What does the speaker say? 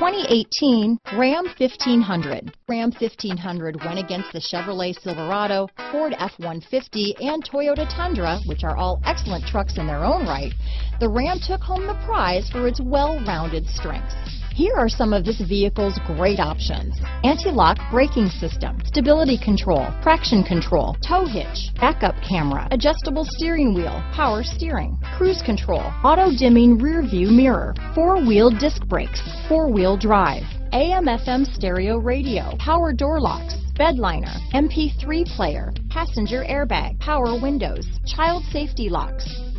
2018 Ram 1500. Ram 1500 went against the Chevrolet Silverado, Ford F-150, and Toyota Tundra, which are all excellent trucks in their own right. The Ram took home the prize for its well-rounded strengths. Here are some of this vehicle's great options. Anti-lock braking system, stability control, traction control, tow hitch, backup camera, adjustable steering wheel, power steering, cruise control, auto dimming rear view mirror, four-wheel disc brakes, four-wheel drive, AM FM stereo radio, power door locks, bed liner, MP3 player, passenger airbag, power windows, child safety locks,